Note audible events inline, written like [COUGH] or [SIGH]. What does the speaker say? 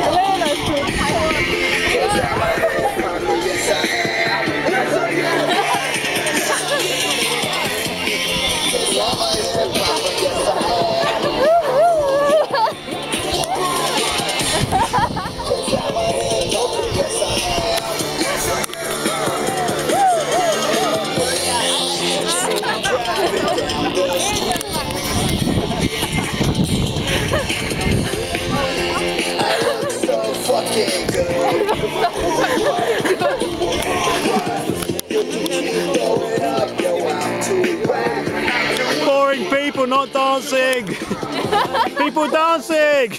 Hello. Boring people not dancing. [LAUGHS] people dancing.